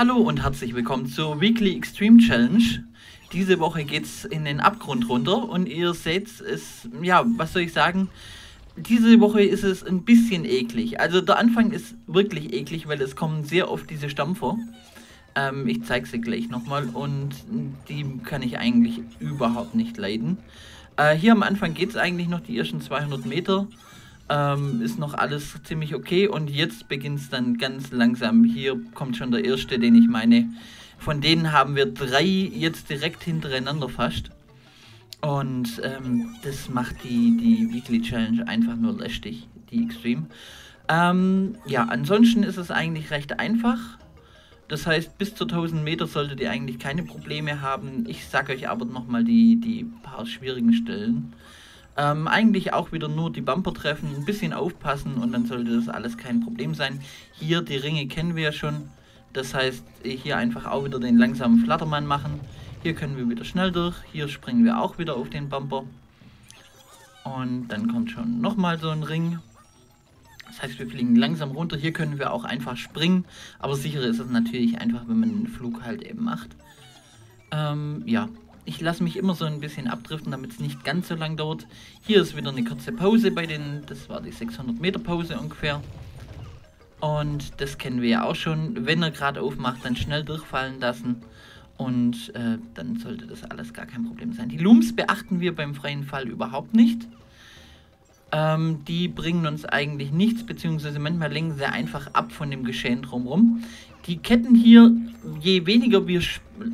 Hallo und herzlich willkommen zur Weekly Extreme Challenge. Diese Woche geht's in den Abgrund runter und ihr seht es, ja, was soll ich sagen? Diese Woche ist es ein bisschen eklig. Also der Anfang ist wirklich eklig, weil es kommen sehr oft diese Stampfer. Ähm, ich zeige sie gleich nochmal und die kann ich eigentlich überhaupt nicht leiden. Äh, hier am Anfang geht es eigentlich noch die ersten 200 Meter ähm, ist noch alles ziemlich okay und jetzt beginnt es dann ganz langsam. Hier kommt schon der erste, den ich meine. Von denen haben wir drei jetzt direkt hintereinander fast. Und ähm, das macht die, die Weekly Challenge einfach nur lästig, die Extreme. Ähm, ja, ansonsten ist es eigentlich recht einfach. Das heißt, bis zu 1000 Meter solltet ihr eigentlich keine Probleme haben. Ich sage euch aber nochmal die, die paar schwierigen Stellen. Ähm, eigentlich auch wieder nur die Bumper treffen, ein bisschen aufpassen und dann sollte das alles kein Problem sein. Hier die Ringe kennen wir ja schon. Das heißt, hier einfach auch wieder den langsamen Flattermann machen. Hier können wir wieder schnell durch. Hier springen wir auch wieder auf den Bumper. Und dann kommt schon nochmal so ein Ring. Das heißt, wir fliegen langsam runter. Hier können wir auch einfach springen. Aber sicherer ist es natürlich einfach, wenn man den Flug halt eben macht. Ähm, ja, ich lasse mich immer so ein bisschen abdriften, damit es nicht ganz so lang dauert. Hier ist wieder eine kurze Pause bei den, das war die 600 Meter Pause ungefähr. Und das kennen wir ja auch schon. Wenn er gerade aufmacht, dann schnell durchfallen lassen. Und äh, dann sollte das alles gar kein Problem sein. Die Looms beachten wir beim freien Fall überhaupt nicht. Ähm, die bringen uns eigentlich nichts, beziehungsweise manchmal lenken sie einfach ab von dem Geschehen drumherum. Die Ketten hier, je weniger wir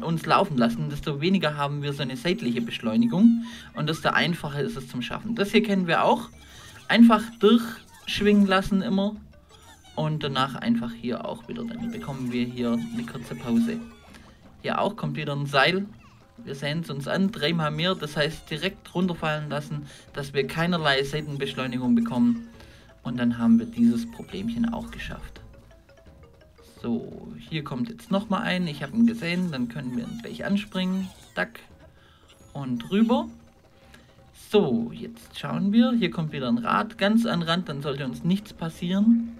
uns laufen lassen, desto weniger haben wir so eine seitliche Beschleunigung und desto einfacher ist es zum Schaffen. Das hier kennen wir auch. Einfach durchschwingen lassen immer und danach einfach hier auch wieder. Dann bekommen wir hier eine kurze Pause. Hier auch kommt wieder ein Seil. Wir sehen es uns an, dreimal mehr, das heißt direkt runterfallen lassen, dass wir keinerlei Seitenbeschleunigung bekommen. Und dann haben wir dieses Problemchen auch geschafft. So, hier kommt jetzt nochmal ein. Ich habe ihn gesehen. Dann können wir gleich anspringen. Dack. Und rüber. So, jetzt schauen wir. Hier kommt wieder ein Rad ganz an Rand. Dann sollte uns nichts passieren.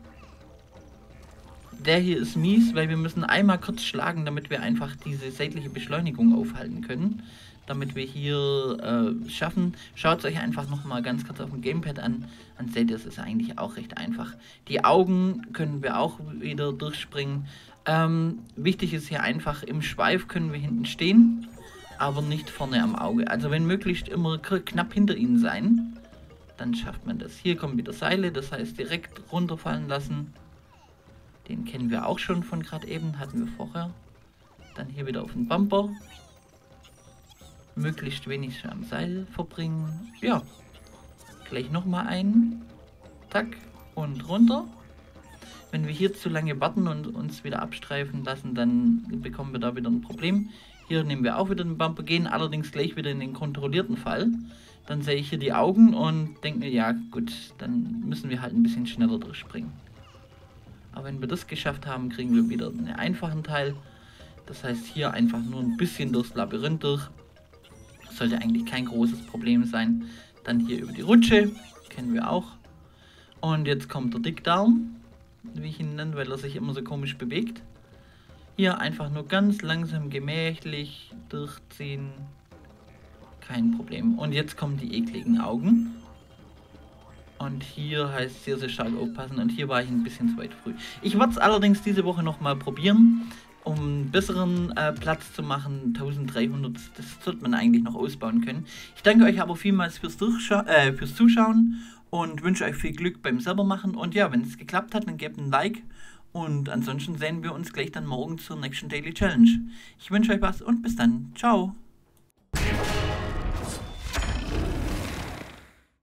Der hier ist mies, weil wir müssen einmal kurz schlagen, damit wir einfach diese seitliche Beschleunigung aufhalten können damit wir hier äh, schaffen. Schaut es euch einfach nochmal ganz kurz auf dem Gamepad an. Dann seht ihr, es ist eigentlich auch recht einfach. Die Augen können wir auch wieder durchspringen. Ähm, wichtig ist hier einfach, im Schweif können wir hinten stehen, aber nicht vorne am Auge. Also wenn möglichst immer knapp hinter ihnen sein, dann schafft man das. Hier kommen wieder Seile, das heißt direkt runterfallen lassen. Den kennen wir auch schon von gerade eben, hatten wir vorher. Dann hier wieder auf den Bumper möglichst wenig am Seil verbringen. Ja, gleich nochmal ein. Tack und runter. Wenn wir hier zu lange warten und uns wieder abstreifen lassen, dann bekommen wir da wieder ein Problem. Hier nehmen wir auch wieder den Bumper, gehen allerdings gleich wieder in den kontrollierten Fall. Dann sehe ich hier die Augen und denke mir, ja gut, dann müssen wir halt ein bisschen schneller durchspringen. Aber wenn wir das geschafft haben, kriegen wir wieder einen einfachen Teil. Das heißt hier einfach nur ein bisschen durchs Labyrinth durch sollte eigentlich kein großes Problem sein. Dann hier über die Rutsche, kennen wir auch. Und jetzt kommt der Dickdarm, wie ich ihn nenne, weil er sich immer so komisch bewegt. Hier einfach nur ganz langsam gemächlich durchziehen. Kein Problem. Und jetzt kommen die ekligen Augen. Und hier heißt sehr, sehr stark aufpassen. Und hier war ich ein bisschen zu weit früh. Ich werde es allerdings diese Woche nochmal probieren um einen besseren äh, Platz zu machen, 1300, das sollte man eigentlich noch ausbauen können. Ich danke euch aber vielmals fürs, äh, fürs Zuschauen und wünsche euch viel Glück beim selbermachen. Und ja, wenn es geklappt hat, dann gebt ein Like. Und ansonsten sehen wir uns gleich dann morgen zur nächsten Daily Challenge. Ich wünsche euch was und bis dann. Ciao.